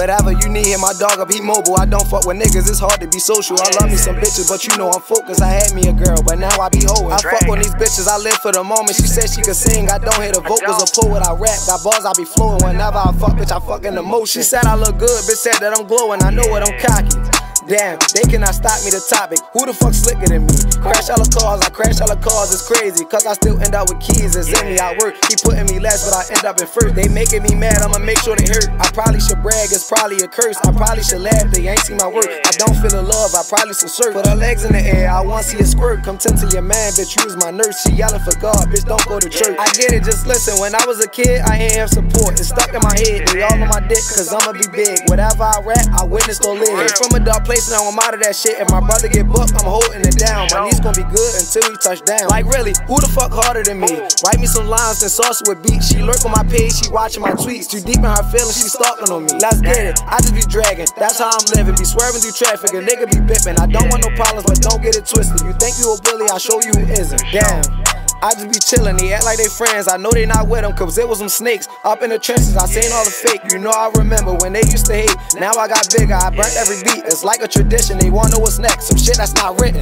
Whatever you need, hit my dog up, he mobile. I don't fuck with niggas, it's hard to be social. I love me some bitches, but you know I'm focused. I had me a girl, but now I be hoeing. I fuck on these bitches, I live for the moment. She said she could sing, I don't hear the vocals or pull what I rap. Got bars, I be flowing. Whenever I fuck, bitch, I fuck in emotion. She said I look good, bitch said that I'm glowing. I know it, I'm cocky. Damn, they cannot stop me the topic. Who the fuck slicker than me? Crash all the cars, I crash all the cars, it's crazy. Cause I still end up with keys, it's in me. I work, he putting me last, but I end up in first. They making me mad, I'ma make sure they hurt. I probably should brag, it's probably a curse. I probably should laugh, they ain't seen my work. I don't feel the love, I probably should search. Put her legs in the air, I want to see a squirt. Come tend to your man, bitch, use my nurse. She yelling for God, bitch, don't go to church. I get it, just listen. When I was a kid, I ain't have support. It's stuck in my head, they all on my dick, cause I'ma be big. Whatever I rap, I witness or live. From a dark place, now I'm out of that shit. If my brother get booked, I'm holding it down. My knees gonna be good until we touch down. Like really, who the fuck harder than me? Write me some lines and sauce with beats. She lurk on my page, she watching my tweets. Too deep in her feelings, she stalking on me. Let's get it. I just be dragging, that's how I'm living. Be swerving through traffic, a nigga be bipping. I don't want no problems, but don't get it twisted. You think you a bully, I show you who isn't. Damn. I just be chillin', they act like they friends. I know they not with them, cause it was some snakes up in the trenches. I seen all the fake, you know I remember when they used to hate. Now I got bigger, I burnt every beat. It's like a tradition, they wanna know what's next. Some shit that's not written.